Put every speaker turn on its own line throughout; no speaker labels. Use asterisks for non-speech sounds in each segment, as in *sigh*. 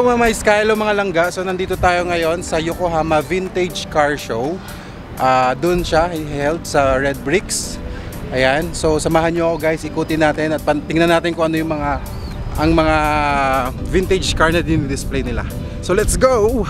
Hello mga mais, hello mga langga. So nandito tayo ngayon sa Yokohama Vintage Car Show. Ah, doon siya held sa Red Bricks. Ayan. So samahan niyo ako guys, ikutin natin at tingnan natin kung ano yung mga ang mga vintage car na din-display nila. So let's go.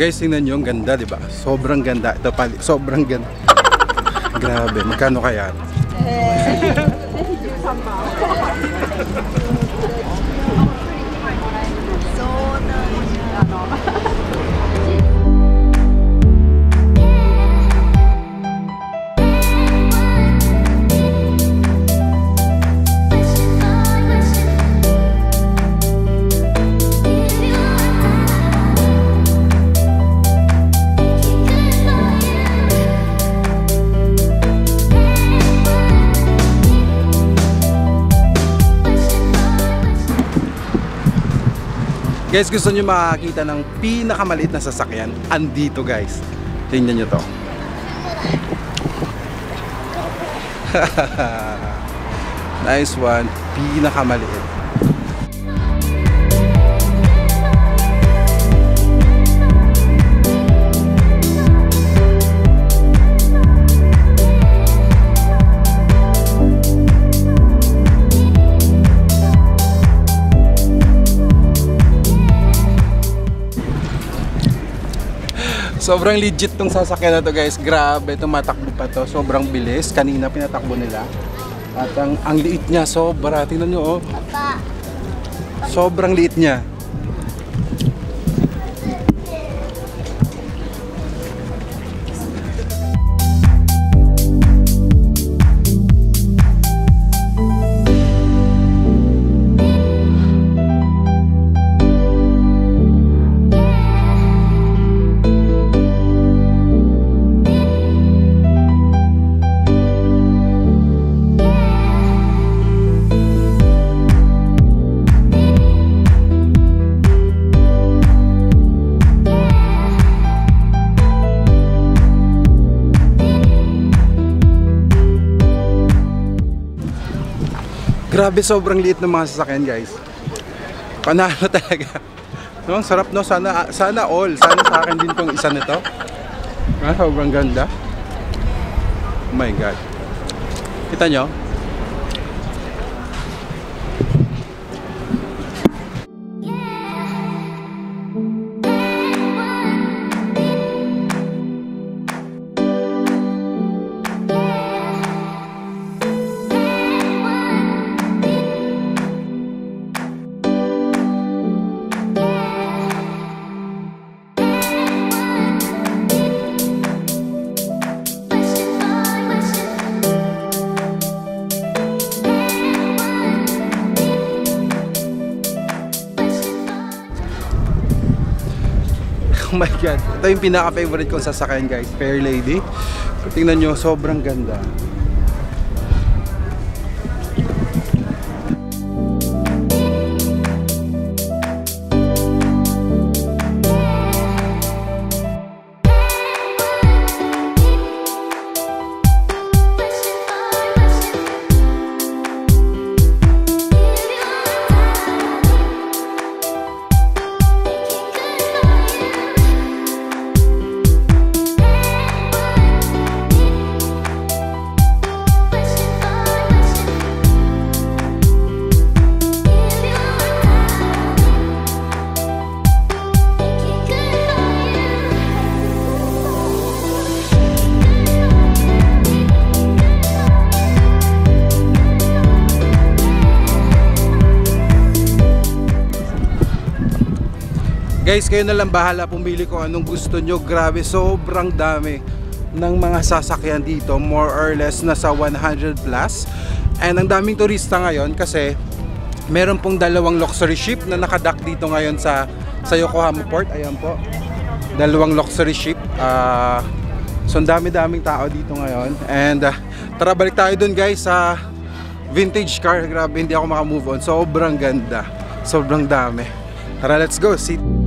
Guys, tingnan nyo, ang ganda, di ba? Sobrang ganda. Ito pali, sobrang ganda. *laughs* Grabe, magkano kaya? *laughs* *laughs* Guys, gusto nyo makakita ng pinakamaliit na sasakyan? Andito guys. Tingnan nyo to. *laughs* nice one. Pinakamaliit. Sobrang legit tong sasakyan na to guys. Grabe, tumatakbo pa to. Sobrang bilis. Kanina pinatakbo nila. At ang, ang liit niya, sobra. Tingnan nyo oh. Sobrang liit niya. Grabe, sobrang liit ng mga sasakyan, guys. Panalo *laughs* talaga. No, ang sarap no, sana sana all, sana sa akin din tong isa nito. Ah, sobrang ganda. Oh my god. Kita nyo? My god. Ito yung pinaka-favorite kong sasakyan guys. Fair Lady. Tingnan nyo, sobrang ganda. Guys, kayo na lang bahala pumili kung anong gusto nyo. Grabe, sobrang dami ng mga sasakyan dito. More or less nasa 100 plus. And ang daming turista ngayon kasi meron pong dalawang luxury ship na nakadock dito ngayon sa sa Yokohama Port. Ayan po. Dalawang luxury ship. Ah... So ang dami-daming tao dito ngayon and uh, tara balik tayo dun guys sa vintage car. Grabe hindi ako makamove on. Sobrang ganda. Sobrang dami. Tara let's go. See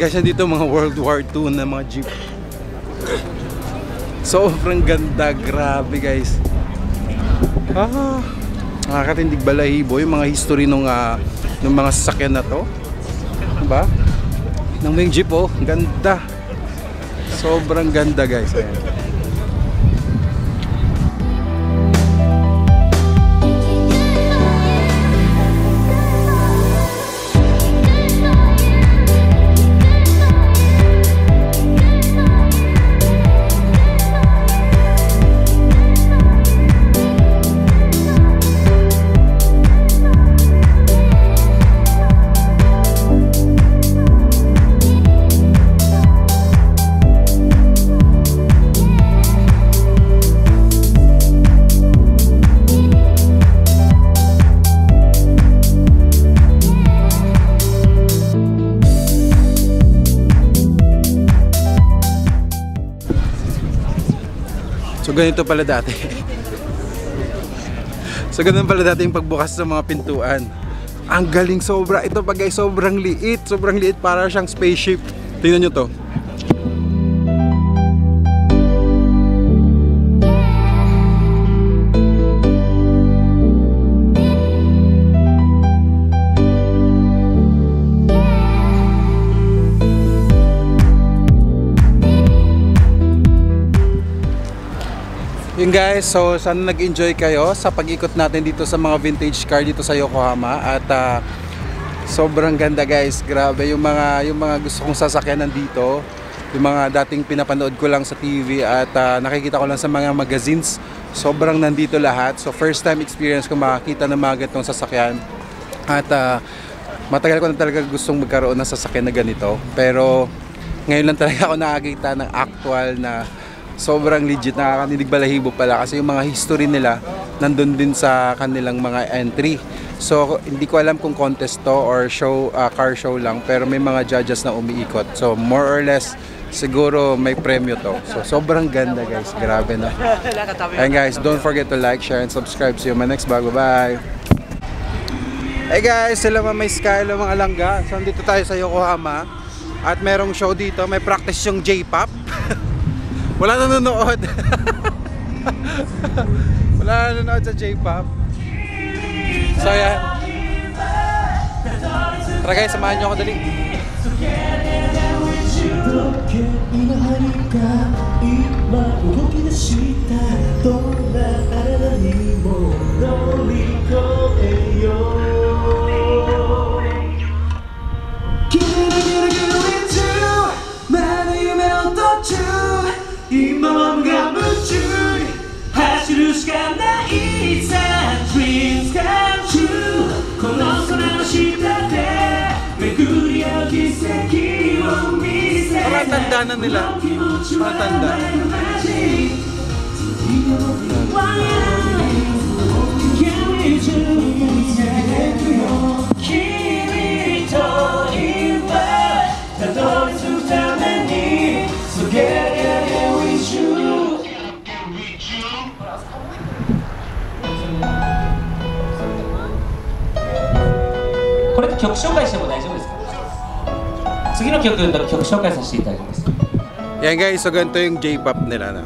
Guys, nandito mga World War II na mga jeep. Sobrang ganda, grabe guys. Ah, nakakatindig balahibo yung mga history nung, ah, nung mga sasakyan na to. Diba? Nung may jeep oh, ganda. Sobrang ganda guys. Ayan. Ganito pala dati. so ganun pala dati yung pagbukas ng mga pintuan. Ang galing sobra. Ito pa guys, sobrang liit. Sobrang liit para siyang spaceship. Tingnan nyo to. Guys, so sana nag-enjoy kayo sa pag-ikot natin dito sa mga vintage car dito sa Yokohama at ah, sobrang ganda guys. Grabe yung mga yung mga gusto kong sasakyan nandito. Yung mga dating pinapanood ko lang sa TV at ah, nakikita ko lang sa mga magazines. Sobrang nandito lahat. So first time experience ko makakita ng mga ganitong sasakyan. At ah, matagal ko na talaga gustong magkaroon ng sasakyan na ganito. Pero ngayon lang talaga ako nakakita ng actual na sobrang legit. Nakakanilig balahibo pala kasi yung mga history nila nandun din sa kanilang mga entry. So hindi ko alam kung contest to or show ah, car show lang pero may mga judges na umiikot. So more or less siguro may premyo to. So sobrang ganda guys. Grabe na and guys don't forget to like share and subscribe. See you my next vlog. Bye bye Hey guys, sila Mamay Sky, sila mga langga. So, dito tayo sa Yokohama. At merong show dito, may practice yung J-pop. *laughs* Wala nanonood. Wala nanonood sa J-pop. So, yan. Tara guys, samahan nyo ako dali.
今
tanda na nila. Parang tanda.
これで曲紹介しても大丈夫の曲だと曲紹介させていただきます
Yan guys, so ganito yung J-pop nila na.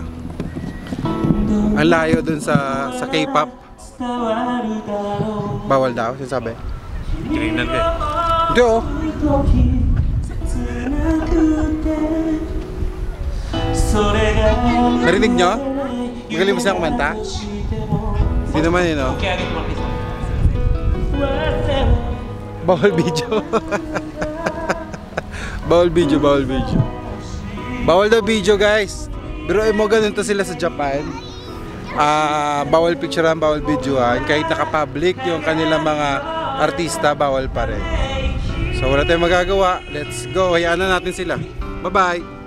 Ang layo dun sa sa K-pop. Bawal daw, sinasabi.
Tingnan din.
Hindi oh.
切なくて それが
Narinig nyo? Magaling mo siya kumanta? Hindi naman yun, no?
Okay, 上げてもらっていいですか
Bawal video. *laughs* bawal video, bawal video. Bawal daw video, guys. Pero mo ganun to sila sa Japan. Ah, bawal picturean, bawal videoan. Kahit naka-public yung kanilang mga artista, bawal pa rin. So wala tayong magagawa. Let's go. Hayaan na natin sila. Bye-bye.